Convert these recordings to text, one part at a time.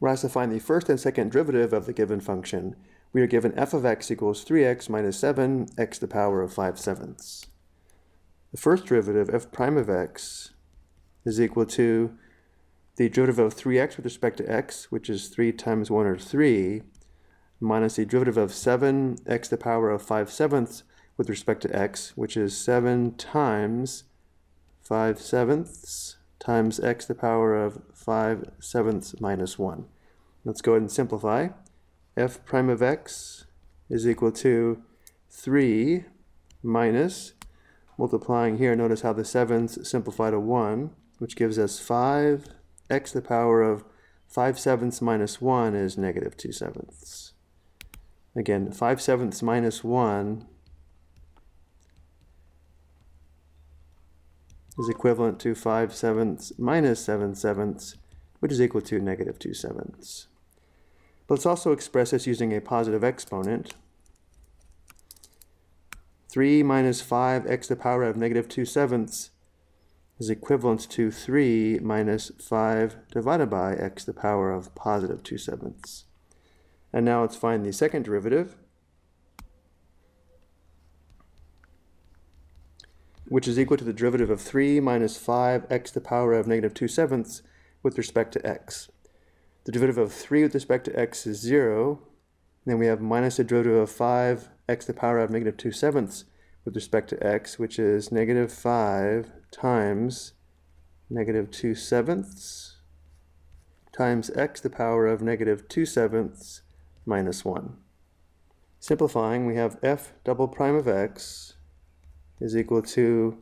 We're asked to find the first and second derivative of the given function. We are given f of x equals 3x minus 7, x to the power of 5 sevenths. The first derivative, f prime of x, is equal to the derivative of 3x with respect to x, which is 3 times 1 or 3, minus the derivative of 7 x to the power of 5 sevenths with respect to x, which is 7 times 5 sevenths times x to the power of 5 sevenths minus 1. Let's go ahead and simplify. f prime of x is equal to 3 minus, multiplying here, notice how the sevenths simplify to 1, which gives us 5 x to the power of 5 sevenths minus 1 is negative 2 sevenths. Again, 5 sevenths minus 1 is equivalent to 5 sevenths minus 7 sevenths, which is equal to negative 2 sevenths. But let's also express this using a positive exponent. 3 minus 5x to the power of negative 2 sevenths is equivalent to 3 minus 5 divided by x to the power of positive 2 sevenths. And now let's find the second derivative. Which is equal to the derivative of 3 minus 5x to the power of negative 2 sevenths with respect to x. The derivative of 3 with respect to x is 0. Then we have minus the derivative of 5x to the power of negative 2 sevenths with respect to x, which is negative 5 times negative 2 sevenths times x to the power of negative 2 sevenths minus 1. Simplifying, we have f double prime of x is equal to,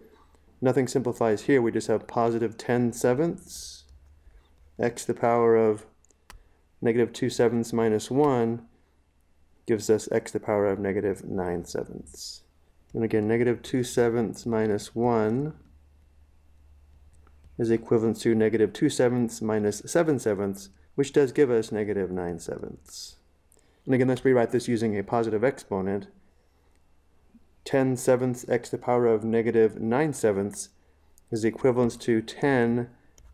nothing simplifies here, we just have positive 10 sevenths, x to the power of negative 2 sevenths minus 1 gives us x to the power of negative 9 sevenths. And again, negative 2 sevenths minus 1 is equivalent to negative 2 sevenths minus 7 sevenths, which does give us negative 9 sevenths. And again, let's rewrite this using a positive exponent. 10 sevenths x to the power of negative 9 sevenths is equivalent to 10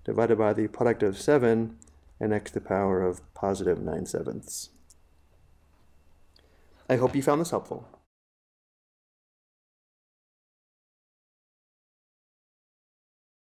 divided by the product of 7 and x to the power of positive 9 sevenths. I hope you found this helpful.